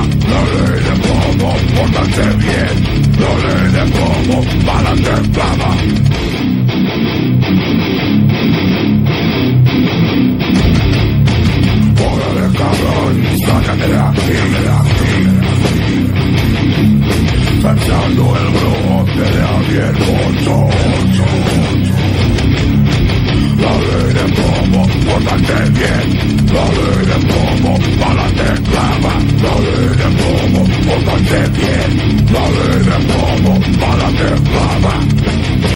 No le de pomo, pórtate bien, no le de pomo, pa'lante pava. de cabrón, sácate de aquí, de aquí. Pensando el globo, te deja bien No le de pomo, pórtate bien, No le de pomo como balas de clava, balas de plomo, portas de piel, balas de plomo, balas de clava.